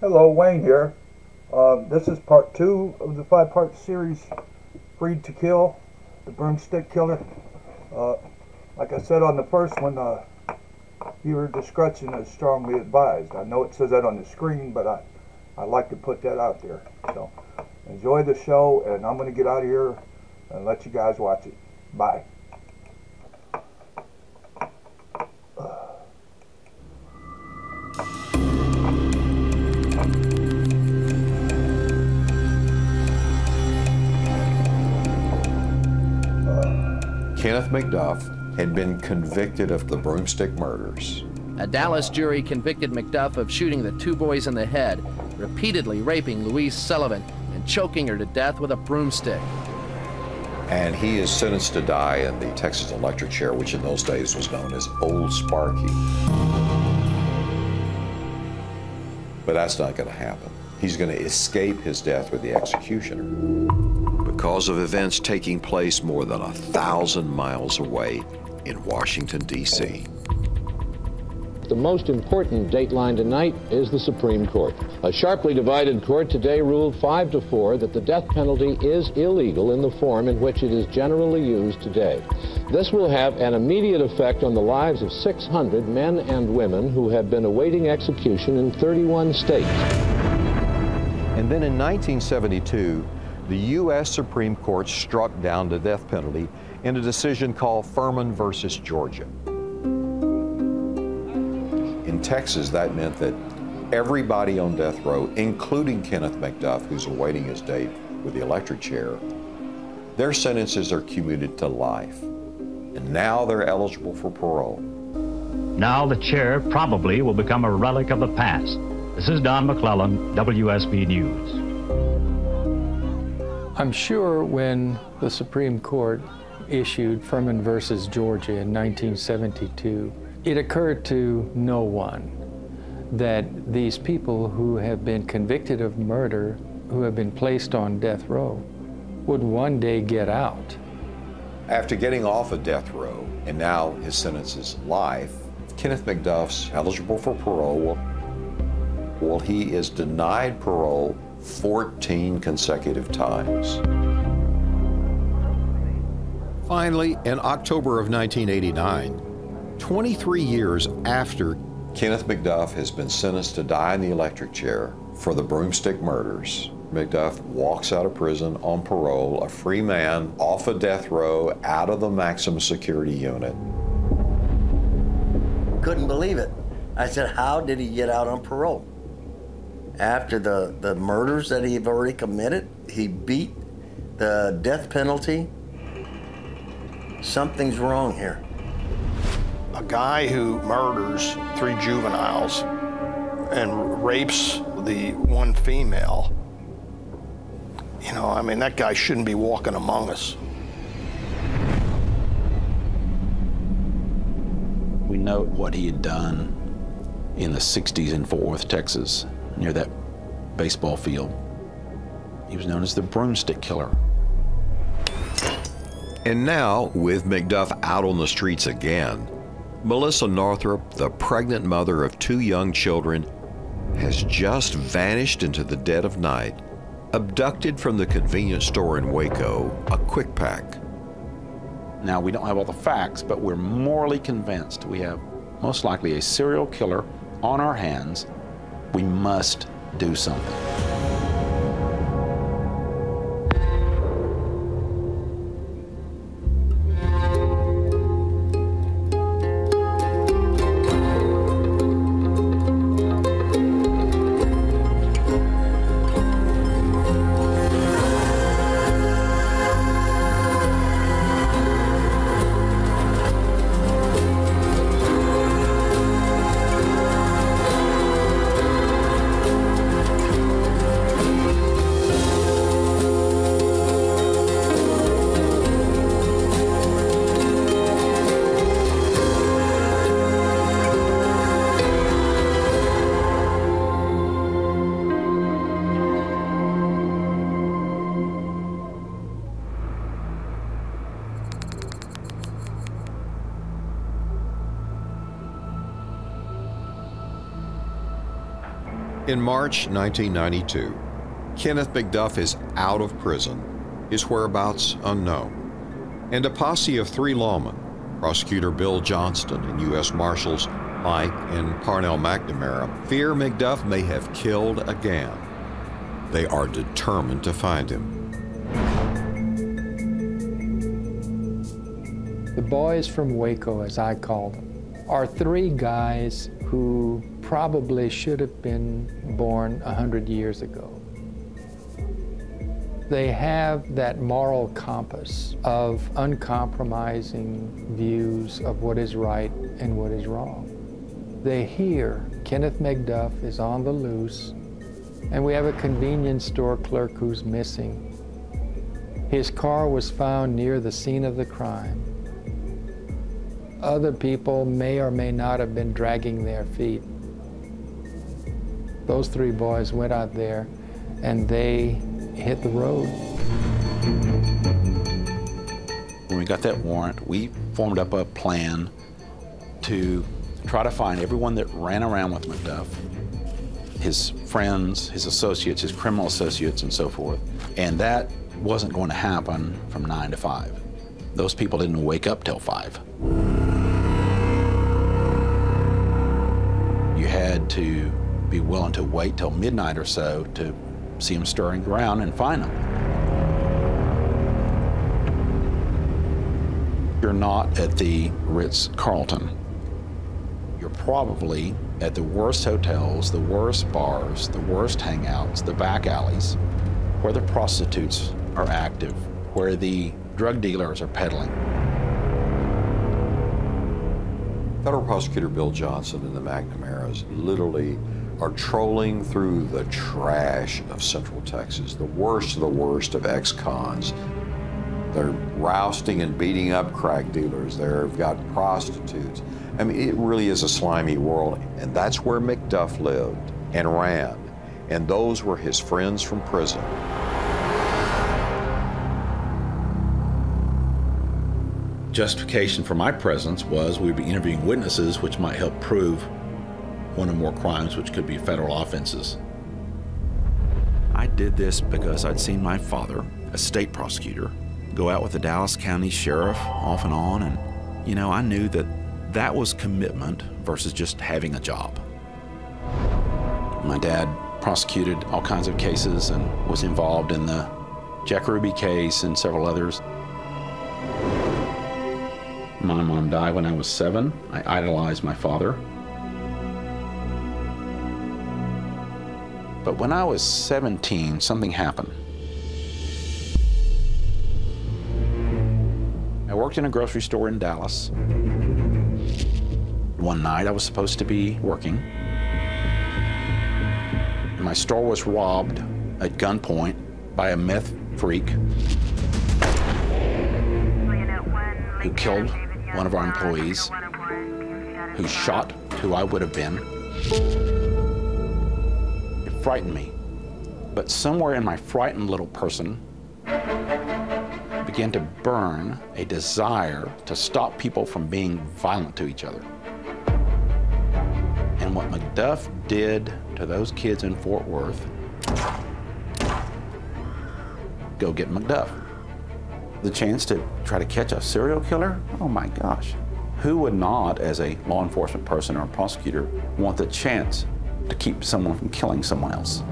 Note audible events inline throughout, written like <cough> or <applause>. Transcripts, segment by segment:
Hello, Wayne here. Um, this is part two of the five-part series, Freed to Kill, the Broomstick Killer. Uh, like I said on the first one, uh, viewer discretion is strongly advised. I know it says that on the screen, but I, I like to put that out there. So, enjoy the show, and I'm going to get out of here and let you guys watch it. Bye. McDuff had been convicted of the broomstick murders. A Dallas jury convicted McDuff of shooting the two boys in the head, repeatedly raping Louise Sullivan, and choking her to death with a broomstick. And he is sentenced to die in the Texas electric chair, which in those days was known as Old Sparky. But that's not going to happen. He's going to escape his death with the executioner because of events taking place more than a thousand miles away in Washington, D.C. The most important dateline tonight is the Supreme Court. A sharply divided court today ruled 5 to 4 that the death penalty is illegal in the form in which it is generally used today. This will have an immediate effect on the lives of 600 men and women who have been awaiting execution in 31 states. And then in 1972, the U.S. Supreme Court struck down the death penalty in a decision called Furman versus Georgia. In Texas, that meant that everybody on death row, including Kenneth McDuff, who's awaiting his date with the electric chair, their sentences are commuted to life. And now they're eligible for parole. Now the chair probably will become a relic of the past. This is Don McClellan, WSB News. I'm sure when the Supreme Court issued Furman versus Georgia in 1972, it occurred to no one that these people who have been convicted of murder, who have been placed on death row, would one day get out. After getting off of death row, and now his sentence is life, Kenneth McDuff's eligible for parole. Well, he is denied parole 14 consecutive times. Finally, in October of 1989, 23 years after Kenneth McDuff has been sentenced to die in the electric chair for the broomstick murders, McDuff walks out of prison on parole, a free man, off a death row, out of the maximum security unit. Couldn't believe it. I said, How did he get out on parole? After the, the murders that he'd already committed. He beat the death penalty. Something's wrong here. A guy who murders three juveniles and rapes the one female, you know, I mean, that guy shouldn't be walking among us. We know what he had done in the 60s in Fort Worth, Texas near that baseball field. He was known as the broomstick killer. And now, with McDuff out on the streets again, Melissa Northrup, the pregnant mother of two young children, has just vanished into the dead of night, abducted from the convenience store in Waco, a quick pack. Now, we don't have all the facts, but we're morally convinced we have most likely a serial killer on our hands we must do something. In March 1992, Kenneth McDuff is out of prison, his whereabouts unknown, and a posse of three lawmen, prosecutor Bill Johnston and U.S. Marshals Mike and Parnell McNamara, fear McDuff may have killed again. They are determined to find him. The boys from Waco, as I call them, are three guys who probably should have been born a hundred years ago. They have that moral compass of uncompromising views of what is right and what is wrong. They hear Kenneth McDuff is on the loose, and we have a convenience store clerk who's missing. His car was found near the scene of the crime. Other people may or may not have been dragging their feet. Those three boys went out there and they hit the road. When we got that warrant, we formed up a plan to try to find everyone that ran around with McDuff, his friends, his associates, his criminal associates, and so forth. And that wasn't going to happen from 9 to 5. Those people didn't wake up till 5. You had to be willing to wait till midnight or so to see them stirring around and find them. You're not at the Ritz-Carlton. You're probably at the worst hotels, the worst bars, the worst hangouts, the back alleys, where the prostitutes are active, where the drug dealers are peddling. Federal Prosecutor Bill Johnston and the McNamaras literally are trolling through the trash of Central Texas, the worst of the worst of ex-cons. They're rousting and beating up crack dealers. They've got prostitutes. I mean, it really is a slimy world. And that's where McDuff lived and ran. And those were his friends from prison. Justification for my presence was we'd be interviewing witnesses which might help prove one or more crimes which could be federal offenses. I did this because I'd seen my father, a state prosecutor, go out with the Dallas County Sheriff off and on, and, you know, I knew that that was commitment versus just having a job. My dad prosecuted all kinds of cases and was involved in the Jack Ruby case and several others. My mom died when I was seven. I idolized my father. But when I was 17, something happened. I worked in a grocery store in Dallas. One night I was supposed to be working. My store was robbed at gunpoint by a meth freak who killed one of our employees, who shot who I would have been. It frightened me. But somewhere in my frightened little person began to burn a desire to stop people from being violent to each other. And what McDuff did to those kids in Fort Worth, go get McDuff. The chance to try to catch a serial killer? Oh my gosh. Who would not, as a law enforcement person or a prosecutor, want the chance to keep someone from killing someone else?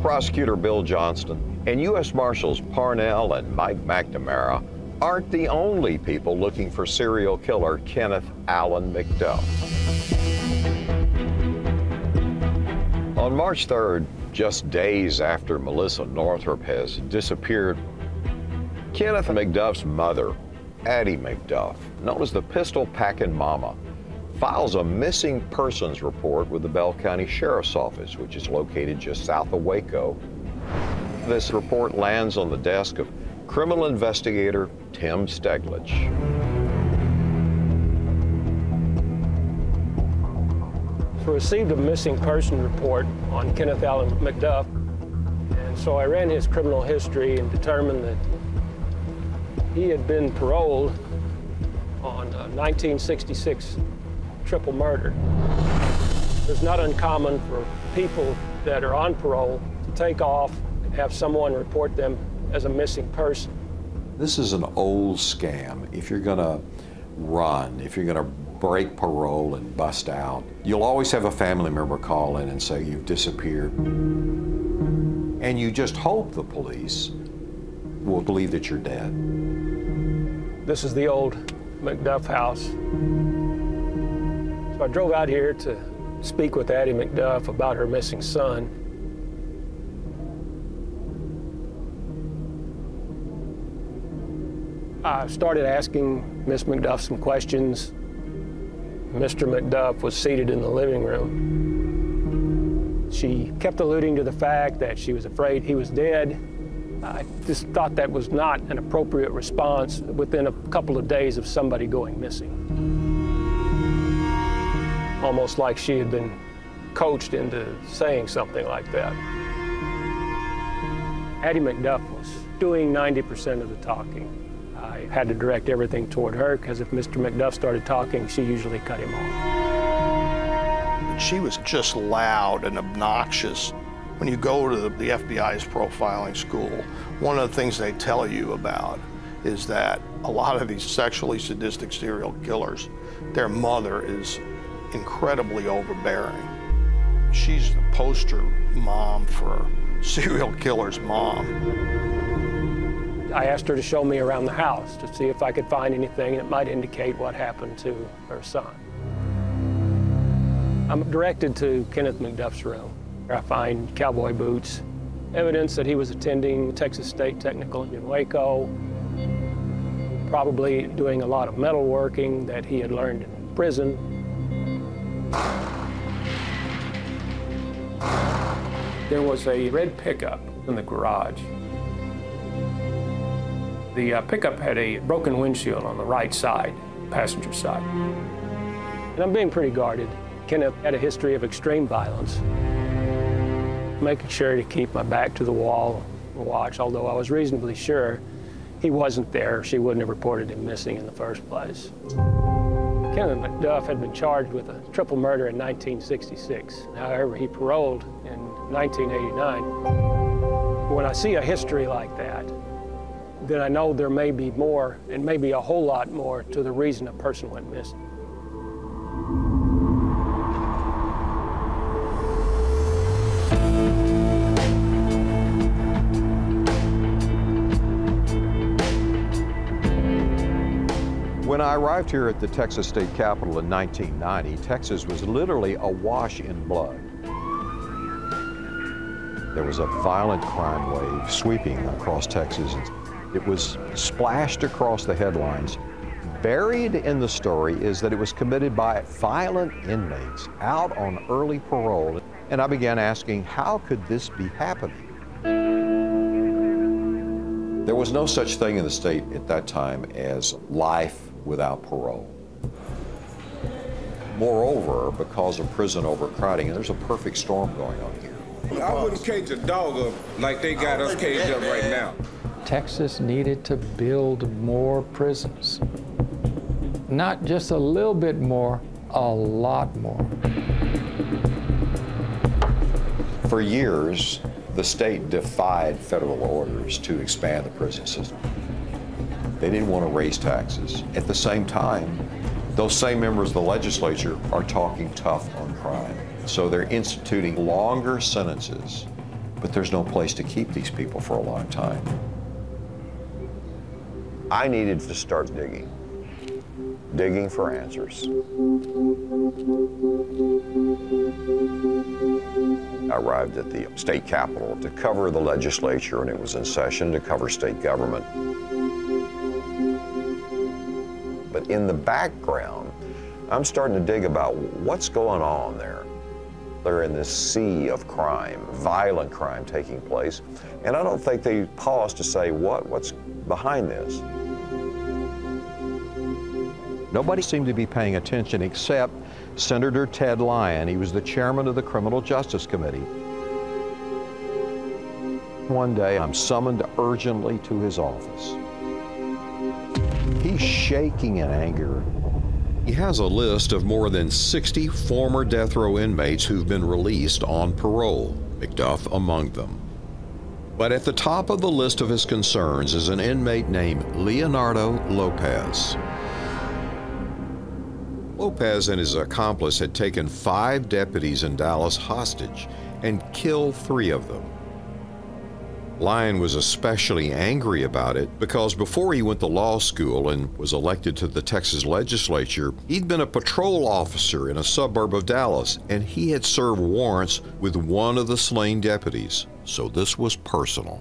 Prosecutor Bill Johnston and U.S. Marshals Parnell and Mike McNamara aren't the only people looking for serial killer Kenneth Allen McDuff. On March 3rd, just days after Melissa Northrup has disappeared, Kenneth McDuff's mother, Addie McDuff, known as the Pistol Packin' Mama, files a missing persons report with the Bell County Sheriff's Office, which is located just south of Waco. This report lands on the desk of criminal investigator Tim Steglich. Received a missing person report on Kenneth Allen McDuff, and so I ran his criminal history and determined that he had been paroled on a 1966 triple murder. It's not uncommon for people that are on parole to take off have someone report them as a missing person. This is an old scam. If you're going to run, if you're going to break parole and bust out, you'll always have a family member call in and say you've disappeared. And you just hope the police will believe that you're dead. This is the old McDuff house. So I drove out here to speak with Addie McDuff about her missing son. I started asking Miss McDuff some questions. Mr. McDuff was seated in the living room. She kept alluding to the fact that she was afraid he was dead. I just thought that was not an appropriate response within a couple of days of somebody going missing. Almost like she had been coached into saying something like that. Addie McDuff was doing 90% of the talking. I had to direct everything toward her because if Mr. McDuff started talking, she usually cut him off. She was just loud and obnoxious. When you go to the, the FBI's profiling school, one of the things they tell you about is that a lot of these sexually sadistic serial killers, their mother is incredibly overbearing. She's the poster mom for <laughs> serial killer's mom. I asked her to show me around the house to see if I could find anything that might indicate what happened to her son. I'm directed to Kenneth McDuff's room. I find cowboy boots, evidence that he was attending Texas State Technical in Waco, probably doing a lot of metalworking that he had learned in prison. There was a red pickup in the garage. The uh, pickup had a broken windshield on the right side, passenger side. And I'm being pretty guarded. Kenneth had a history of extreme violence. Making sure to keep my back to the wall watch, although I was reasonably sure he wasn't there, she wouldn't have reported him missing in the first place. Kenneth McDuff had been charged with a triple murder in 1966. However, he paroled in 1989. When I see a history like that, then I know there may be more, and maybe a whole lot more, to the reason a person went missing. I arrived here at the Texas State Capitol in 1990, Texas was literally awash in blood. There was a violent crime wave sweeping across Texas. It was splashed across the headlines. Buried in the story is that it was committed by violent inmates out on early parole. And I began asking, how could this be happening? There was no such thing in the state at that time as life without parole. Moreover, because of prison overcrowding, there's a perfect storm going on here. I wouldn't cage a dog up like they got us caged up right now. Texas needed to build more prisons. Not just a little bit more, a lot more. For years, the state defied federal orders to expand the prison system. They didn't want to raise taxes. At the same time, those same members of the legislature are talking tough on crime. So they're instituting longer sentences, but there's no place to keep these people for a long time. I needed to start digging, digging for answers. I arrived at the state capitol to cover the legislature, and it was in session to cover state government. In the background, I'm starting to dig about what's going on there. They're in this sea of crime, violent crime taking place, and I don't think they pause to say what, what's behind this. Nobody seemed to be paying attention except Senator Ted Lyon. He was the chairman of the Criminal Justice Committee. One day, I'm summoned urgently to his office. He's shaking in anger. He has a list of more than 60 former death row inmates who've been released on parole, McDuff among them. But at the top of the list of his concerns is an inmate named Leonardo Lopez. Lopez and his accomplice had taken five deputies in Dallas hostage and killed three of them. Lyon was especially angry about it because before he went to law school and was elected to the Texas legislature, he'd been a patrol officer in a suburb of Dallas and he had served warrants with one of the slain deputies. So this was personal.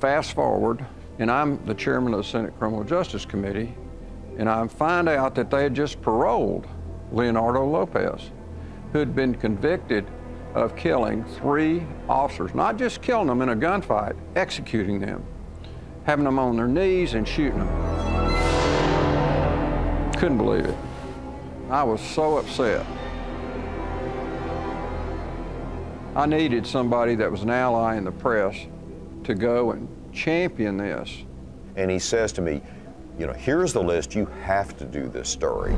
Fast forward, and I'm the chairman of the Senate Criminal Justice Committee, and I find out that they had just paroled Leonardo Lopez, who had been convicted of killing three officers, not just killing them in a gunfight, executing them, having them on their knees and shooting them. Couldn't believe it. I was so upset. I needed somebody that was an ally in the press to go and champion this. And he says to me, you know, here's the list, you have to do this story.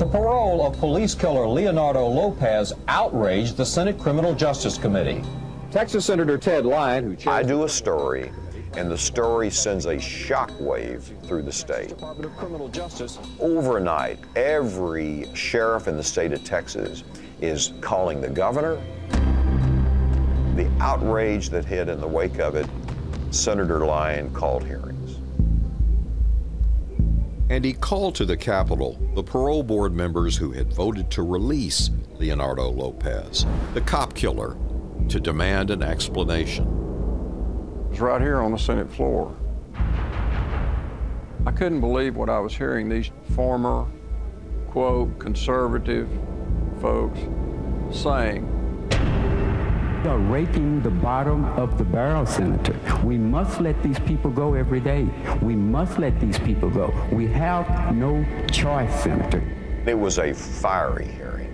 The parole of police killer Leonardo Lopez outraged the Senate Criminal Justice Committee. Texas Senator Ted Lyon, who I do a story, and the story sends a shockwave through the state. Overnight, every sheriff in the state of Texas is calling the governor. The outrage that hit in the wake of it, Senator Lyon called hearings. And he called to the Capitol the parole board members who had voted to release Leonardo Lopez, the cop killer, to demand an explanation. It was right here on the Senate floor. I couldn't believe what I was hearing these former, quote, conservative folks saying. We are raking the bottom of the barrel, Senator. We must let these people go every day. We must let these people go. We have no choice, Senator. It was a fiery hearing.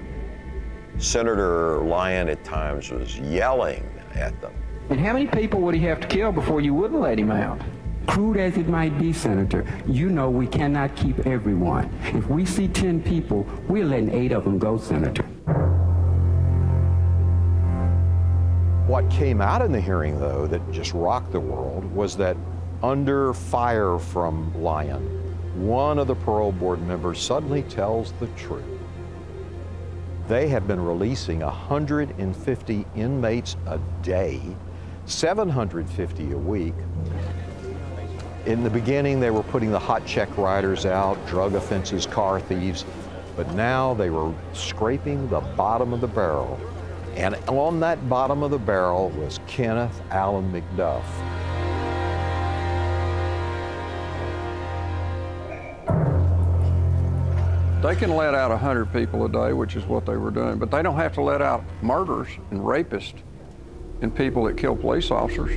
Senator Lyon at times was yelling at them. And how many people would he have to kill before you wouldn't let him out? Crude as it might be, Senator, you know we cannot keep everyone. If we see 10 people, we're letting eight of them go, Senator. What came out in the hearing, though, that just rocked the world was that under fire from Lyon, one of the parole board members suddenly tells the truth. They have been releasing 150 inmates a day, 750 a week. In the beginning, they were putting the hot check riders out, drug offenses, car thieves, but now they were scraping the bottom of the barrel and on that bottom of the barrel was Kenneth Allen McDuff. They can let out 100 people a day, which is what they were doing, but they don't have to let out murderers and rapists and people that kill police officers.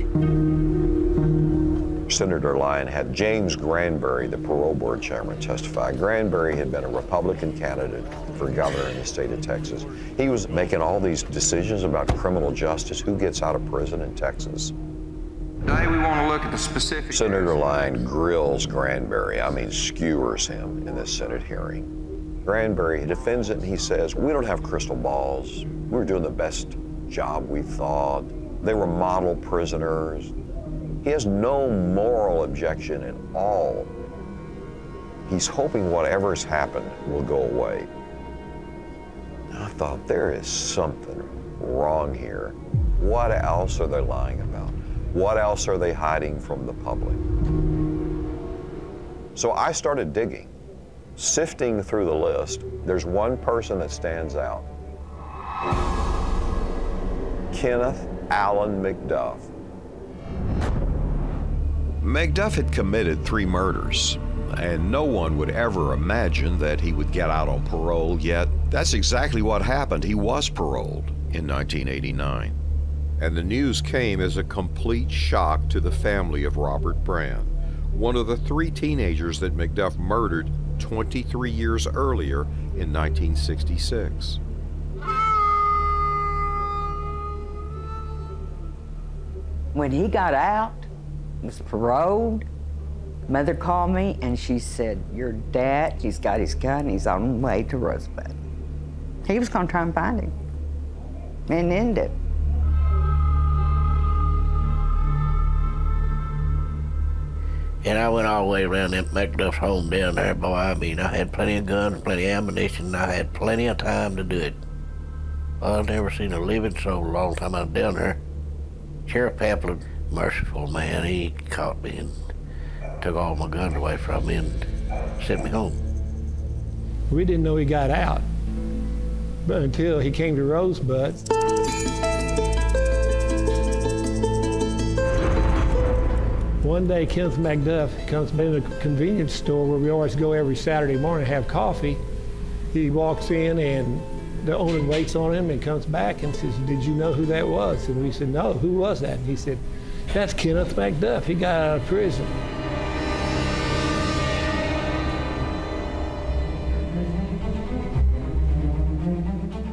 Senator Lyon had James Granberry, the parole board chairman, testify. Granberry had been a Republican candidate for governor in the state of Texas. He was making all these decisions about criminal justice, who gets out of prison in Texas. Today we want to look at the specific. Senator Lyon grills Granberry, I mean skewers him in this Senate hearing. Granberry defends it and he says, we don't have crystal balls. We were doing the best job we thought. They were model prisoners. He has no moral objection at all. He's hoping whatever's happened will go away. I thought, there is something wrong here. What else are they lying about? What else are they hiding from the public? So I started digging, sifting through the list. There's one person that stands out. Kenneth Allen McDuff. McDuff had committed three murders, and no one would ever imagine that he would get out on parole, yet that's exactly what happened. He was paroled in 1989. And the news came as a complete shock to the family of Robert Brand, one of the three teenagers that McDuff murdered 23 years earlier in 1966. When he got out, was paroled, Mother called me and she said, Your dad, he's got his gun, he's on the way to Rosebud. He was going to try and find him and end it. And I went all the way around that McDuff's home down there, boy. I mean, I had plenty of guns, plenty of ammunition, and I had plenty of time to do it. I've never seen a living soul a long time I was down there. Sheriff Pamplin, merciful man, he caught me and took all my guns away from me and sent me home. We didn't know he got out, but until he came to Rosebud. One day, Kenneth McDuff comes in a convenience store where we always go every Saturday morning to have coffee. He walks in and the owner waits on him and comes back and says, Did you know who that was? And we said, No, who was that? And he said, That's Kenneth McDuff. He got out of prison.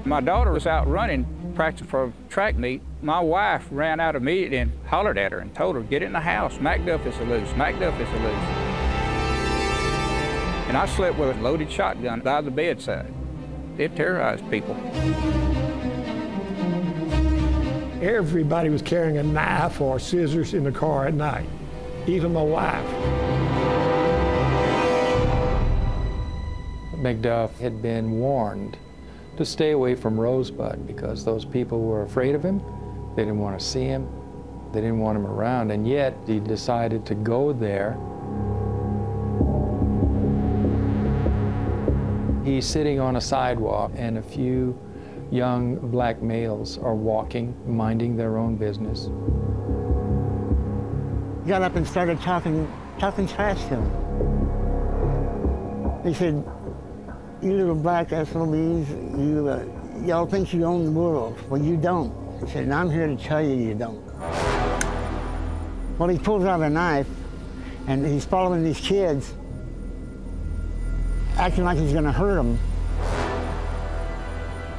My daughter was out running, practicing for track meet. My wife ran out immediately and hollered at her and told her, get in the house, McDuff is a loose, McDuff is a loose. And I slept with a loaded shotgun by the bedside. It terrorized people. Everybody was carrying a knife or scissors in the car at night, even my wife. McDuff had been warned to stay away from Rosebud because those people were afraid of him. They didn't want to see him. They didn't want him around. And yet he decided to go there. He's sitting on a sidewalk and a few young black males are walking, minding their own business. He Got up and started talking, talking trash to him. He said, you little black SOBs, you, uh, y'all think you own the world. Well, you don't. He said, and I'm here to tell you you don't. Well, he pulls out a knife, and he's following these kids, acting like he's gonna hurt them.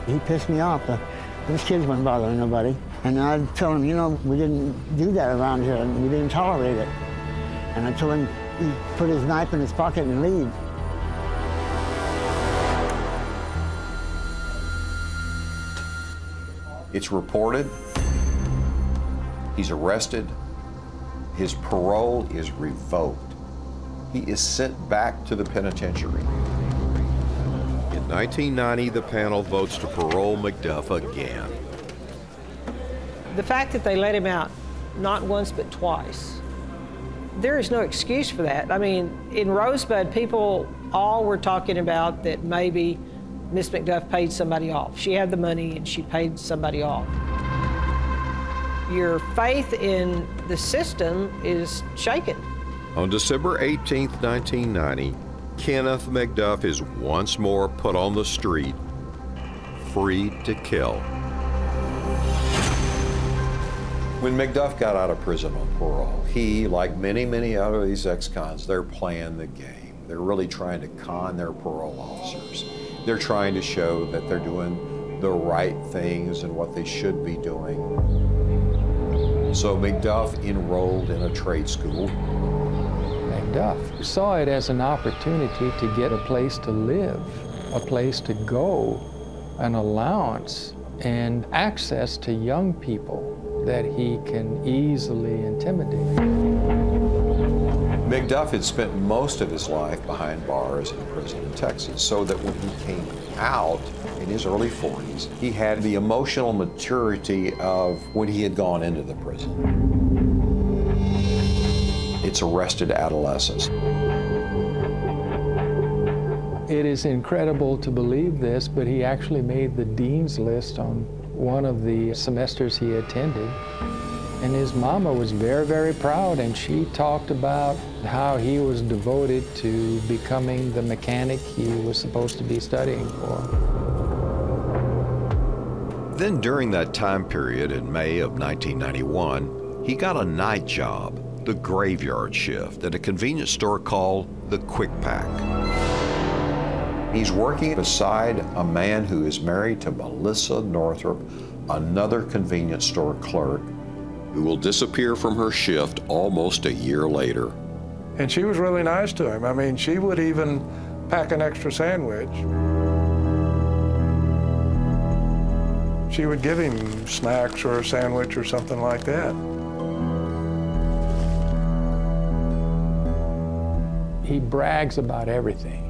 He pissed me off. Uh, those kids weren't bothering nobody. And I told him, you know, we didn't do that around here, and we didn't tolerate it. And I told him he put his knife in his pocket and leave. It's reported. He's arrested. His parole is revoked. He is sent back to the penitentiary. In 1990, the panel votes to parole McDuff again. The fact that they let him out not once but twice, there is no excuse for that. I mean, in Rosebud, people all were talking about that maybe Miss McDuff paid somebody off. She had the money and she paid somebody off. Your faith in the system is shaken. On December 18, 1990, Kenneth McDuff is once more put on the street, free to kill. When McDuff got out of prison on parole, he, like many, many other of these ex-cons, they're playing the game. They're really trying to con their parole officers. They're trying to show that they're doing the right things and what they should be doing. So McDuff enrolled in a trade school. McDuff saw it as an opportunity to get a place to live, a place to go, an allowance, and access to young people that he can easily intimidate. McDuff had spent most of his life behind bars in prison in Texas, so that when he came out in his early 40s, he had the emotional maturity of when he had gone into the prison. It's arrested adolescence. It is incredible to believe this, but he actually made the dean's list on one of the semesters he attended. And his mama was very, very proud, and she talked about how he was devoted to becoming the mechanic he was supposed to be studying for. Then during that time period in May of 1991, he got a night job, the graveyard shift, at a convenience store called the Quick Pack. He's working beside a man who is married to Melissa Northrup, another convenience store clerk, who will disappear from her shift almost a year later. And she was really nice to him. I mean, she would even pack an extra sandwich. She would give him snacks or a sandwich or something like that. He brags about everything.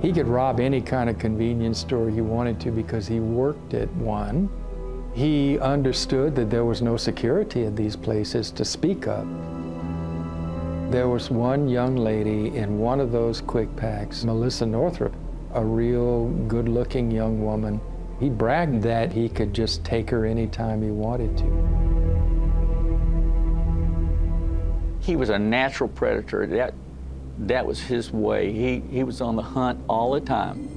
He could rob any kind of convenience store he wanted to because he worked at one. He understood that there was no security at these places to speak of. There was one young lady in one of those quick packs, Melissa Northrup, a real good looking young woman. He bragged that he could just take her anytime he wanted to. He was a natural predator. That, that was his way. He, he was on the hunt all the time.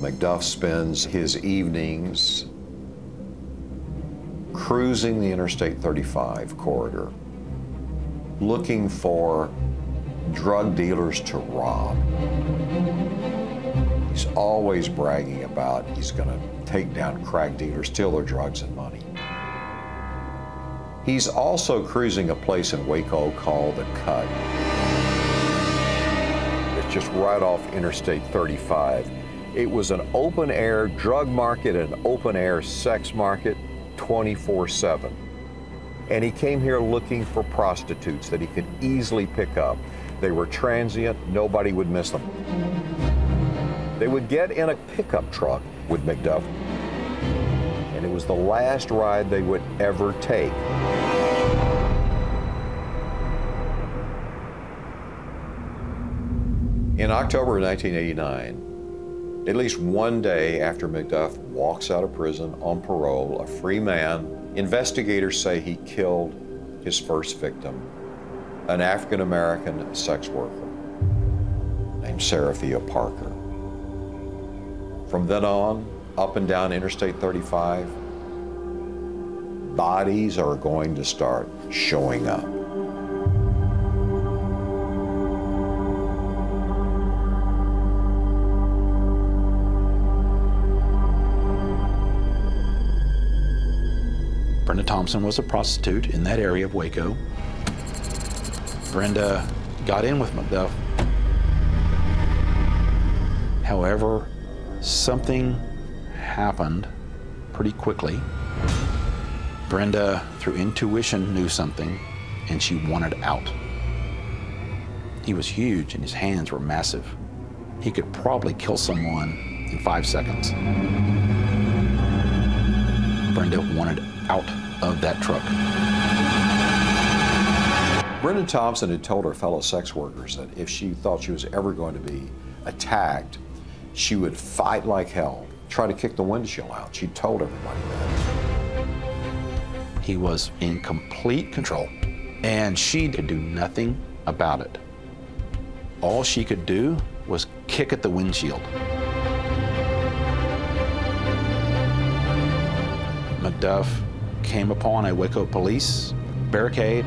McDuff spends his evenings cruising the Interstate 35 corridor, looking for drug dealers to rob. He's always bragging about he's going to take down crack dealers, steal their drugs and money. He's also cruising a place in Waco called The Cut. It's just right off Interstate 35. It was an open air drug market and open air sex market 24 7. And he came here looking for prostitutes that he could easily pick up. They were transient, nobody would miss them. They would get in a pickup truck with McDuff, and it was the last ride they would ever take. In October of 1989, at least one day after McDuff walks out of prison on parole, a free man, investigators say he killed his first victim, an African American sex worker named Seraphia Parker. From then on, up and down Interstate 35, bodies are going to start showing up. Brenda Thompson was a prostitute in that area of Waco. Brenda got in with McDuff. However, something happened pretty quickly. Brenda, through intuition, knew something and she wanted out. He was huge and his hands were massive. He could probably kill someone in five seconds. Brenda wanted out of that truck. Brenda Thompson had told her fellow sex workers that if she thought she was ever going to be attacked, she would fight like hell, try to kick the windshield out. She told everybody that. He was in complete control, and she could do nothing about it. All she could do was kick at the windshield. McDuff came upon a Waco police barricade.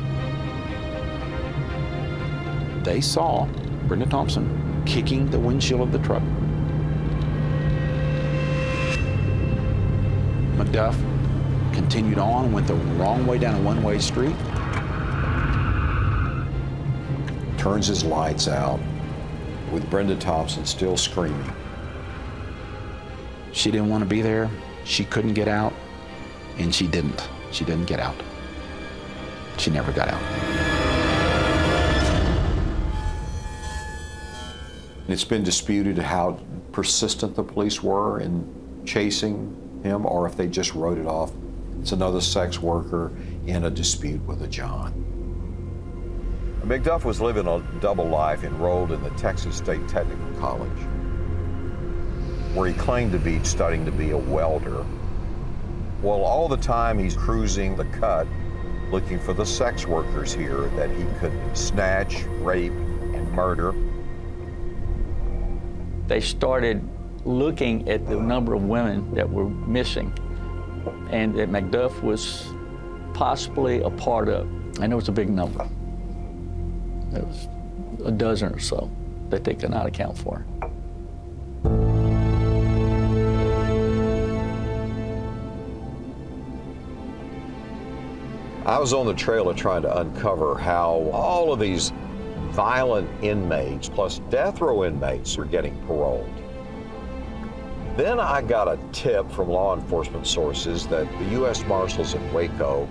They saw Brenda Thompson kicking the windshield of the truck. McDuff continued on, went the wrong way down a one-way street. Turns his lights out with Brenda Thompson still screaming. She didn't want to be there. She couldn't get out, and she didn't. She didn't get out. She never got out. It's been disputed how persistent the police were in chasing him or if they just wrote it off. It's another sex worker in a dispute with a John. McDuff was living a double life enrolled in the Texas State Technical College, where he claimed to be studying to be a welder. Well, all the time he's cruising the cut, looking for the sex workers here that he could snatch, rape, and murder. They started looking at the number of women that were missing and that McDuff was possibly a part of. And it was a big number. It was a dozen or so that they could not account for. I was on the trail of trying to uncover how all of these violent inmates plus death row inmates were getting paroled. Then I got a tip from law enforcement sources that the U.S. Marshals in Waco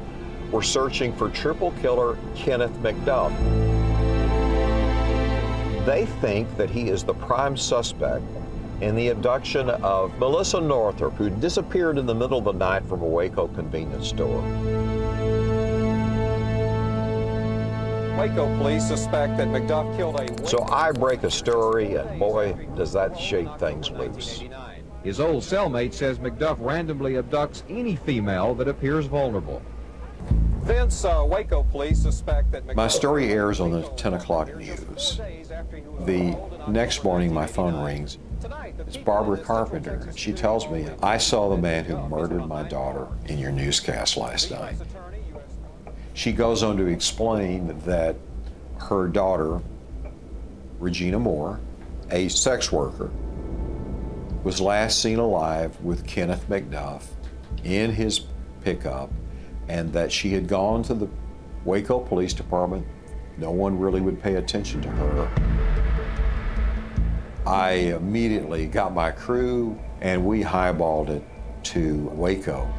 were searching for triple killer Kenneth McDuff. They think that he is the prime suspect in the abduction of Melissa Northrup, who disappeared in the middle of the night from a Waco convenience store. Waco police suspect that McDuff killed a. So I break a story, and boy, does that shake things loose. His old cellmate says McDuff randomly abducts any female that appears vulnerable. Vince, uh, Waco police suspect that McDuff My story airs on the 10 o'clock news. The next morning, my phone rings. It's Barbara Carpenter. She tells me, I saw the man who murdered my daughter in your newscast last night. She goes on to explain that her daughter, Regina Moore, a sex worker, was last seen alive with Kenneth McDuff in his pickup, and that she had gone to the Waco Police Department. No one really would pay attention to her. I immediately got my crew and we highballed it to Waco.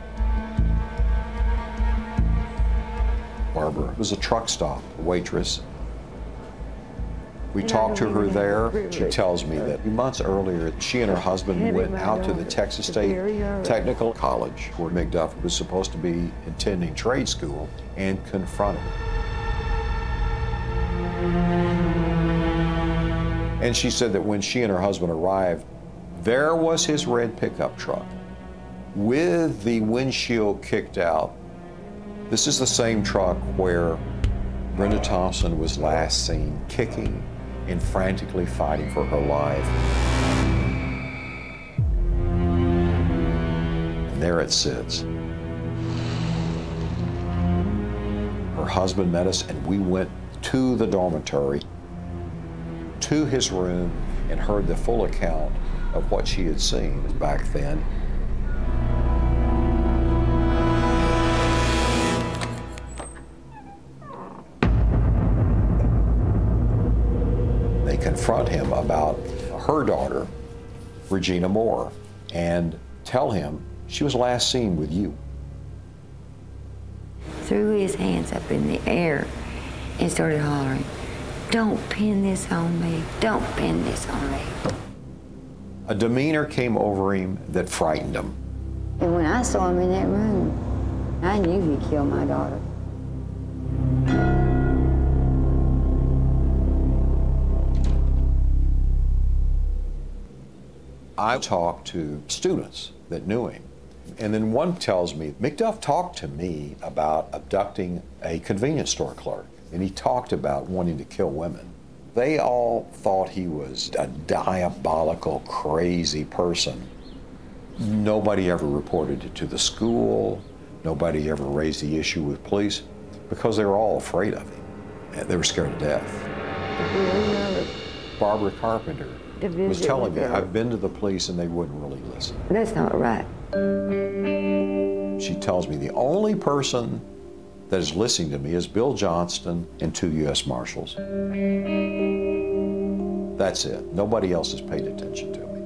Barbara was a truck stop waitress. We talked to her there. She tells me that months earlier, she and her husband went out to the Texas State Technical College, where McDuff was supposed to be attending trade school, and confronted. And she said that when she and her husband arrived, there was his red pickup truck with the windshield kicked out. This is the same truck where Brenda Thompson was last seen kicking and frantically fighting for her life. And there it sits. Her husband met us, and we went to the dormitory, to his room, and heard the full account of what she had seen back then. Confront him about her daughter, Regina Moore, and tell him she was last seen with you. Threw his hands up in the air and started hollering, Don't pin this on me. Don't pin this on me. A demeanor came over him that frightened him. And when I saw him in that room, I knew he killed my daughter. I talked to students that knew him. And then one tells me, McDuff talked to me about abducting a convenience store clerk, and he talked about wanting to kill women. They all thought he was a diabolical, crazy person. Nobody ever reported it to the school. Nobody ever raised the issue with police because they were all afraid of him. They were scared to death. Barbara Carpenter was telling me, I've been to the police and they wouldn't really listen. That's not right. She tells me the only person that is listening to me is Bill Johnston and two U.S. Marshals. That's it. Nobody else has paid attention to me.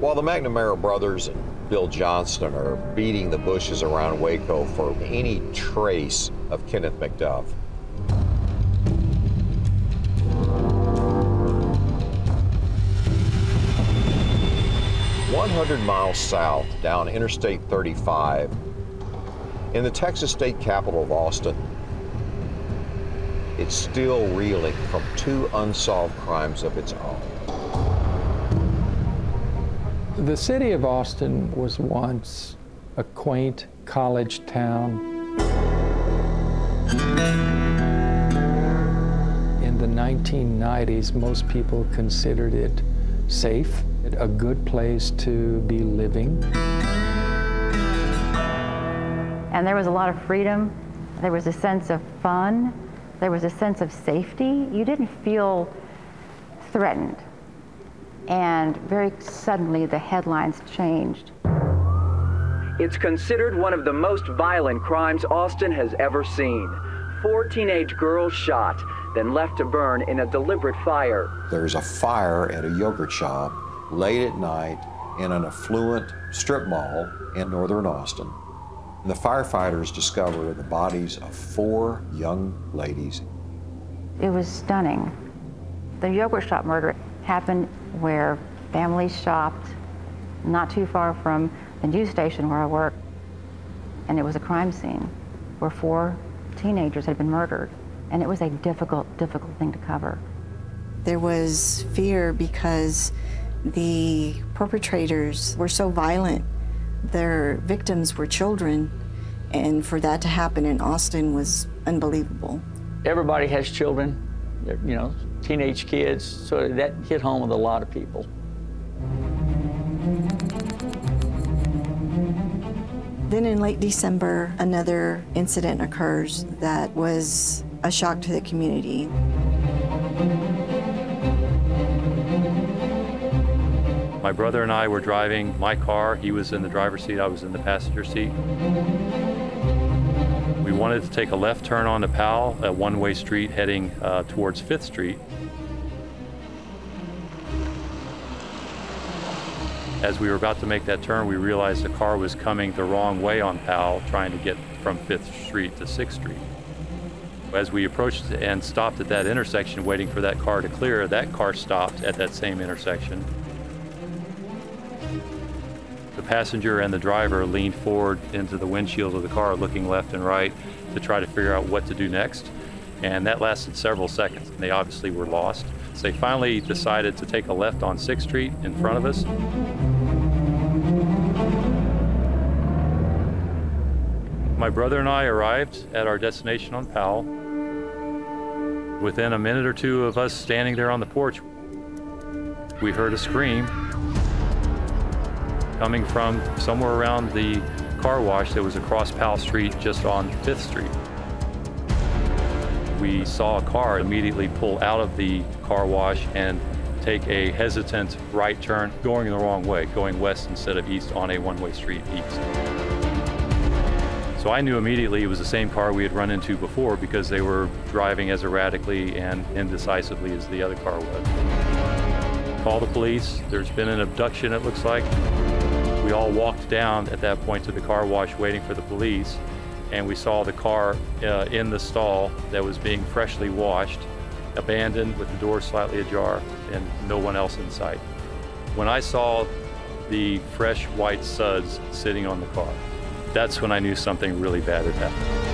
While the McNamara brothers and Bill Johnston are beating the bushes around Waco for any trace of Kenneth McDuff, 100 miles south down Interstate 35 in the Texas state capital of Austin. It's still reeling from two unsolved crimes of its own. The city of Austin was once a quaint college town. In the 1990s, most people considered it safe, a good place to be living. And there was a lot of freedom. There was a sense of fun. There was a sense of safety. You didn't feel threatened. And very suddenly the headlines changed. It's considered one of the most violent crimes Austin has ever seen. Four teenage girls shot, then left to burn in a deliberate fire. There's a fire at a yogurt shop late at night in an affluent strip mall in northern Austin. The firefighters discover the bodies of four young ladies. It was stunning. The yogurt shop murder happened where families shopped not too far from the news station where I work, and it was a crime scene where four teenagers had been murdered, and it was a difficult, difficult thing to cover. There was fear because the perpetrators were so violent. Their victims were children, and for that to happen in Austin was unbelievable. Everybody has children, you know, teenage kids, so that hit home with a lot of people. Then in late December, another incident occurs that was a shock to the community. My brother and I were driving my car. He was in the driver's seat, I was in the passenger seat. We wanted to take a left turn onto Powell, a one-way street heading uh, towards 5th Street. As we were about to make that turn, we realized the car was coming the wrong way on Powell, trying to get from 5th Street to 6th Street. As we approached and stopped at that intersection, waiting for that car to clear, that car stopped at that same intersection. The passenger and the driver leaned forward into the windshield of the car, looking left and right to try to figure out what to do next. And that lasted several seconds. They obviously were lost. So they finally decided to take a left on 6th Street in front of us. My brother and I arrived at our destination on Powell. Within a minute or two of us standing there on the porch, we heard a scream coming from somewhere around the car wash that was across Powell Street just on 5th Street. We saw a car immediately pull out of the car wash and take a hesitant right turn going the wrong way, going west instead of east on a one-way street east. So I knew immediately it was the same car we had run into before because they were driving as erratically and indecisively as the other car was. Call the police. There's been an abduction, it looks like. We all walked down at that point to the car wash waiting for the police, and we saw the car uh, in the stall that was being freshly washed, abandoned with the door slightly ajar, and no one else in sight. When I saw the fresh white suds sitting on the car, that's when I knew something really bad had happened.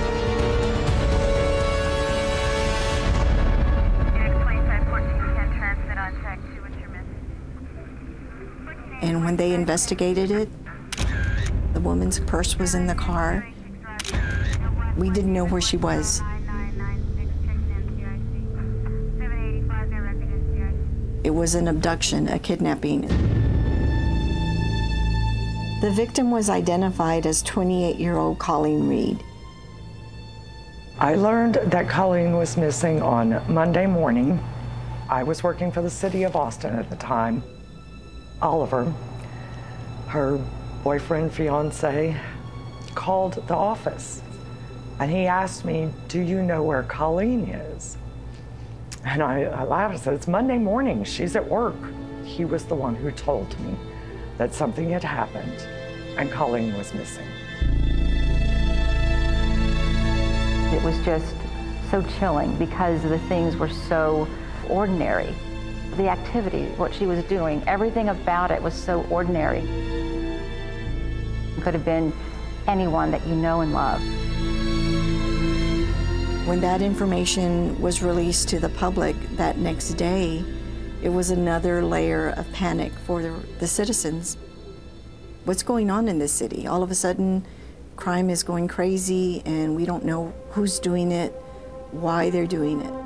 And when they investigated it, the woman's purse was in the car. We didn't know where she was. It was an abduction, a kidnapping. The victim was identified as 28 year old Colleen Reed. I learned that Colleen was missing on Monday morning. I was working for the city of Austin at the time. Oliver, her boyfriend, fiance, called the office and he asked me, Do you know where Colleen is? And I, I laughed and said, It's Monday morning. She's at work. He was the one who told me that something had happened and Colleen was missing. It was just so chilling because the things were so ordinary. The activity, what she was doing, everything about it was so ordinary. It could have been anyone that you know and love. When that information was released to the public that next day, it was another layer of panic for the, the citizens. What's going on in this city? All of a sudden, crime is going crazy, and we don't know who's doing it, why they're doing it.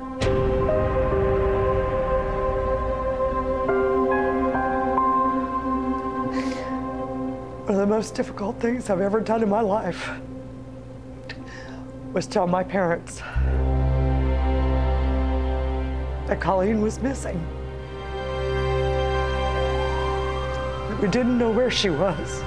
Most difficult things I've ever done in my life was tell my parents that Colleen was missing. We didn't know where she was.